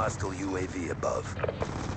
hostile UAV above.